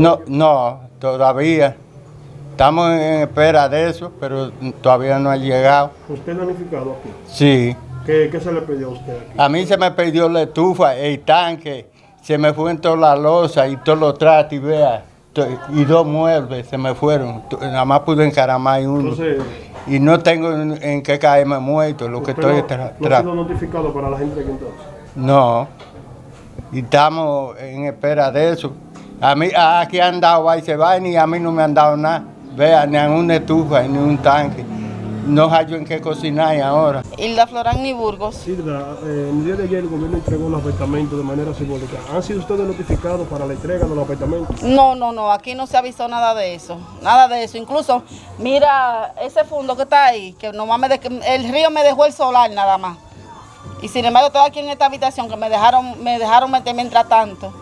No, no, todavía. Estamos en espera de eso, pero todavía no ha llegado. ¿Usted es danificado aquí? Sí. ¿Qué, qué se le pidió a usted aquí? A mí se me perdió la estufa, el tanque, se me fue en toda la losa y todos los tratos y vea, y dos muebles se me fueron. Nada más pude encaramar uno. Entonces, Y no tengo en, en qué caerme muerto, lo que estoy tra- no ha sido notificado para la gente aquí entonces. No. Y estamos en espera de eso. A mí aquí han dado va y se va y a mí no me han dado nada. Vea, ni en una estufa, ni un tanque. No hallo en qué cocinar ahora. Hilda Florán Burgos. Silda, eh, el día de ayer el gobierno entregó los apartamentos de manera simbólica. ¿Han sido ustedes notificados para la entrega de los apartamentos? No, no, no, aquí no se avisó nada de eso, nada de eso. Incluso, mira ese fondo que está ahí, que nomás me de- el río me dejó el solar nada más. Y sin embargo, estoy aquí en esta habitación que me dejaron, me dejaron meter mientras tanto.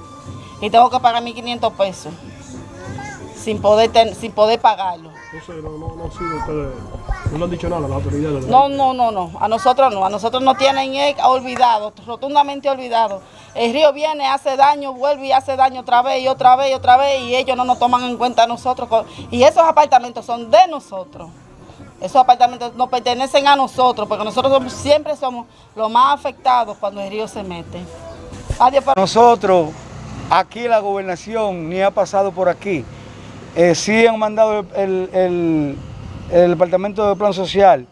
Y tengo que pagar 1.500 pesos. Sin poder, ten- sin poder pagarlo. No, no, no han sido ustedes, no le han dicho nada a las autoridades. No, no, no, no. A nosotros no. A nosotros nos tienen olvidado, rotundamente olvidado. El río viene, hace daño, vuelve y hace daño otra vez y otra vez y otra vez y ellos no nos toman en cuenta a nosotros. Y esos apartamentos son de nosotros. Esos apartamentos nos pertenecen a nosotros porque nosotros somos- siempre somos los más afectados cuando el río se mete. Adiós. pa- Nosotros, aquí la gobernación ni ha pasado por aquí. Eh, sí han mandado el, el- el- Departamento de Plan Social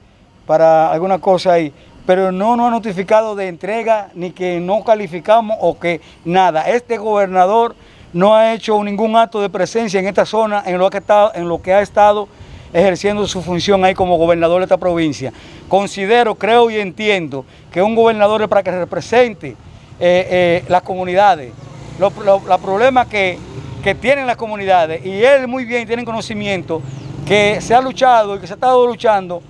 para alguna cosa ahí, pero no nos ha notificado de entrega ni que no calificamos o que nada. Este gobernador no ha hecho ningún acto de presencia en esta zona en lo que, está, en lo que ha estado ejerciendo su función ahí como gobernador de esta provincia. Considero, creo y entiendo que un gobernador es para que represente eh, eh, las comunidades, los lo, los problemas que, que tienen las comunidades. Y él muy bien tiene conocimiento que se ha luchado y que se ha estado luchando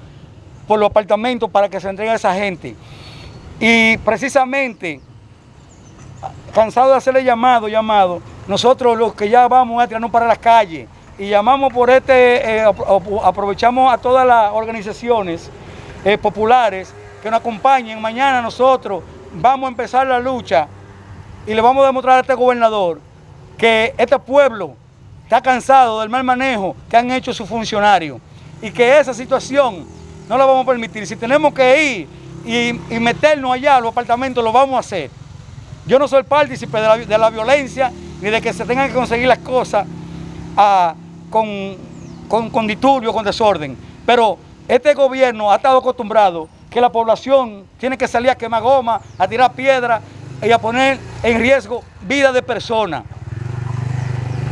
por los apartamentos para que se entreguen a esa gente. Y precisamente, cansado de hacerle llamado, llamado, nosotros los que ya vamos a tirarnos para las calles y llamamos por este, eh, apro- aprovechamos a todas las organizaciones eh, populares que nos acompañen. Mañana nosotros vamos a empezar la lucha y le vamos a demostrar a este gobernador que este pueblo está cansado del mal manejo que han hecho sus funcionarios y que esa situación no la vamos a permitir. Si tenemos que ir y, meternos allá a los apartamentos, lo vamos a hacer. Yo no soy partícipe de la, de la violencia ni de que se tengan que conseguir las cosas ah, con, con, con disturbio, con desorden. Pero este gobierno ha estado acostumbrado que la población tiene que salir a quemar goma, a tirar piedra y a poner en riesgo vida de personas.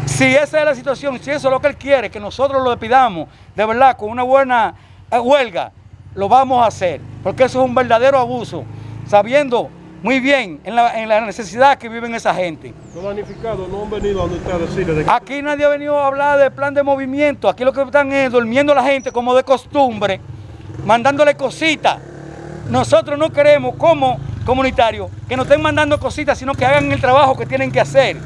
Si esa es la situación, si eso es lo que él quiere, que nosotros lo pidamos, de verdad, con una buena eh, huelga, lo vamos a hacer. Porque eso es un verdadero abuso, sabiendo muy bien en la, en la necesidad que viven esa gente. Los danificados no han venido a donde usted a decirle de que Aquí nadie ha venido a hablar de plan de movimiento. Aquí lo que están es durmiendo la gente como de costumbre, mandándole cositas. Nosotros no queremos como comunitarios que nos estén mandando cositas, sino que hagan el trabajo que tienen que hacer.